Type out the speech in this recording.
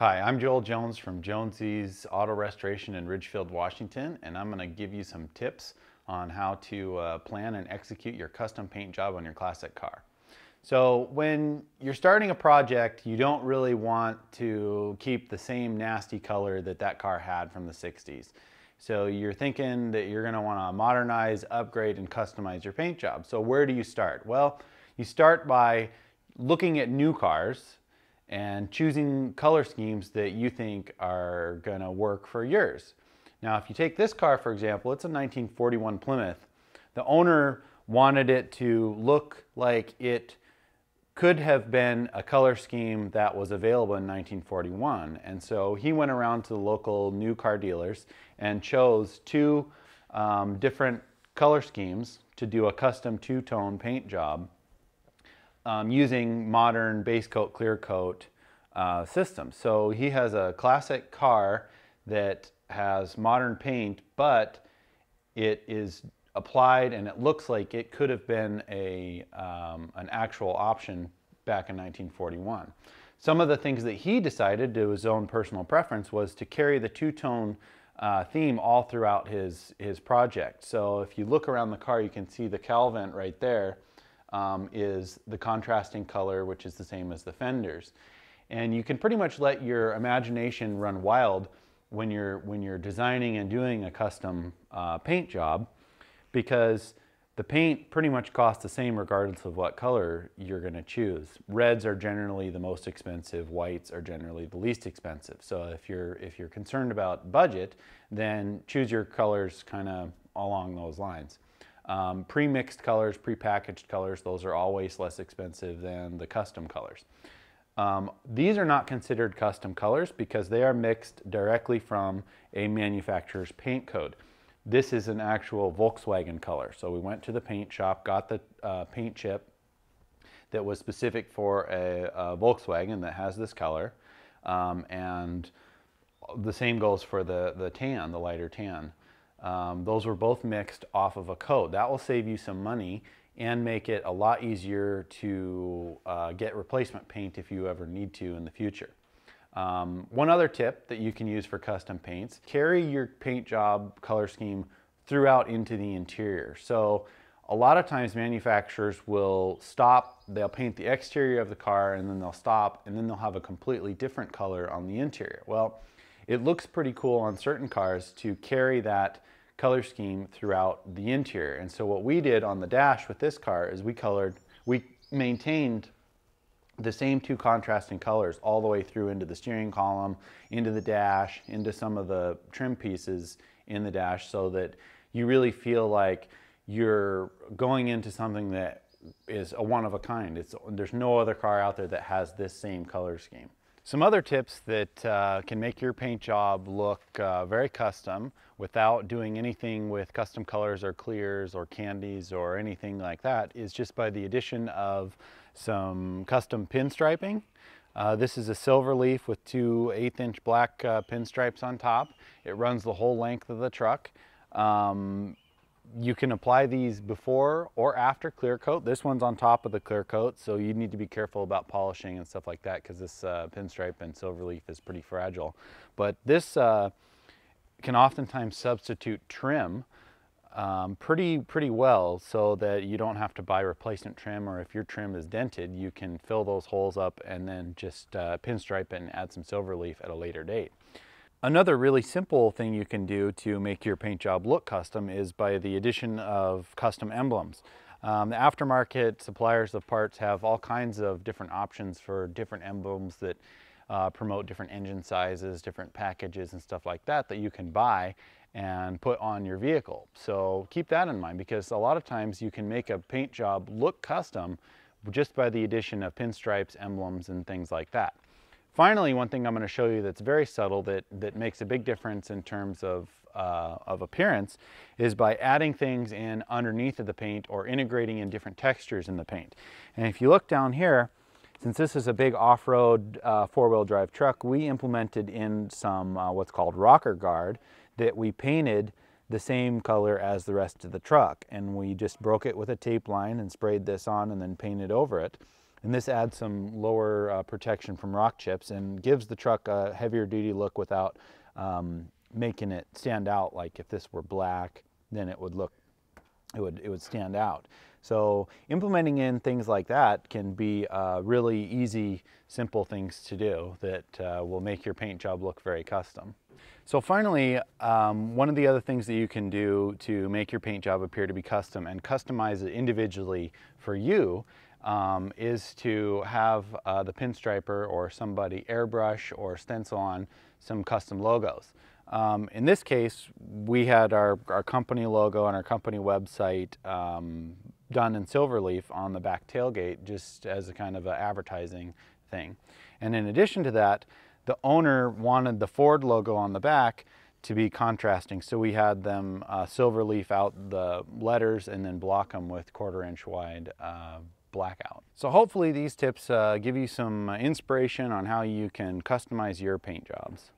Hi, I'm Joel Jones from Jonesy's Auto Restoration in Ridgefield, Washington, and I'm going to give you some tips on how to uh, plan and execute your custom paint job on your classic car. So when you're starting a project, you don't really want to keep the same nasty color that that car had from the 60s. So you're thinking that you're going to want to modernize, upgrade, and customize your paint job. So where do you start? Well, you start by looking at new cars and choosing color schemes that you think are to work for yours. Now, if you take this car, for example, it's a 1941 Plymouth. The owner wanted it to look like it could have been a color scheme that was available in 1941. And so he went around to the local new car dealers and chose two um, different color schemes to do a custom two-tone paint job um, using modern base coat, clear coat uh, systems. So he has a classic car that has modern paint, but it is applied and it looks like it could have been a, um, an actual option back in 1941. Some of the things that he decided to his own personal preference was to carry the two-tone uh, theme all throughout his, his project. So if you look around the car, you can see the cowl vent right there um, is the contrasting color, which is the same as the fenders. And you can pretty much let your imagination run wild when you're, when you're designing and doing a custom uh, paint job because the paint pretty much costs the same regardless of what color you're going to choose. Reds are generally the most expensive, whites are generally the least expensive. So if you're, if you're concerned about budget, then choose your colors kind of along those lines. Um, pre-mixed colors, pre-packaged colors, those are always less expensive than the custom colors. Um, these are not considered custom colors because they are mixed directly from a manufacturer's paint code. This is an actual Volkswagen color. So we went to the paint shop, got the uh, paint chip that was specific for a, a Volkswagen that has this color. Um, and the same goes for the, the tan, the lighter tan. Um, those were both mixed off of a coat. That will save you some money and make it a lot easier to uh, get replacement paint if you ever need to in the future. Um, one other tip that you can use for custom paints, carry your paint job color scheme throughout into the interior. So a lot of times manufacturers will stop, they'll paint the exterior of the car and then they'll stop and then they'll have a completely different color on the interior. Well, it looks pretty cool on certain cars to carry that color scheme throughout the interior. And so what we did on the dash with this car is we colored, we maintained the same two contrasting colors all the way through into the steering column, into the dash, into some of the trim pieces in the dash so that you really feel like you're going into something that is a one of a kind. It's, there's no other car out there that has this same color scheme. Some other tips that uh, can make your paint job look uh, very custom without doing anything with custom colors or clears or candies or anything like that is just by the addition of some custom pinstriping. Uh, this is a silver leaf with two eighth inch black uh, pinstripes on top. It runs the whole length of the truck. Um, you can apply these before or after clear coat. This one's on top of the clear coat, so you need to be careful about polishing and stuff like that because this uh, pinstripe and silver leaf is pretty fragile. But this uh, can oftentimes substitute trim um, pretty, pretty well so that you don't have to buy replacement trim or if your trim is dented, you can fill those holes up and then just uh, pinstripe it and add some silver leaf at a later date. Another really simple thing you can do to make your paint job look custom is by the addition of custom emblems. Um, the aftermarket suppliers of parts have all kinds of different options for different emblems that uh, promote different engine sizes, different packages and stuff like that that you can buy and put on your vehicle. So keep that in mind because a lot of times you can make a paint job look custom just by the addition of pinstripes, emblems, and things like that. Finally, one thing I'm going to show you that's very subtle that, that makes a big difference in terms of, uh, of appearance is by adding things in underneath of the paint or integrating in different textures in the paint. And if you look down here, since this is a big off-road uh, four-wheel drive truck, we implemented in some uh, what's called rocker guard that we painted the same color as the rest of the truck. And we just broke it with a tape line and sprayed this on and then painted over it. And this adds some lower uh, protection from rock chips and gives the truck a heavier duty look without um, making it stand out like if this were black, then it would look, it would, it would stand out. So implementing in things like that can be uh, really easy, simple things to do that uh, will make your paint job look very custom. So finally, um, one of the other things that you can do to make your paint job appear to be custom and customize it individually for you um, is to have uh, the pinstriper or somebody airbrush or stencil on some custom logos. Um, in this case, we had our, our company logo on our company website um, done in Silverleaf on the back tailgate just as a kind of an advertising thing. And in addition to that, the owner wanted the Ford logo on the back to be contrasting. So we had them uh, Silverleaf out the letters and then block them with quarter inch wide uh, blackout. So hopefully these tips uh, give you some inspiration on how you can customize your paint jobs.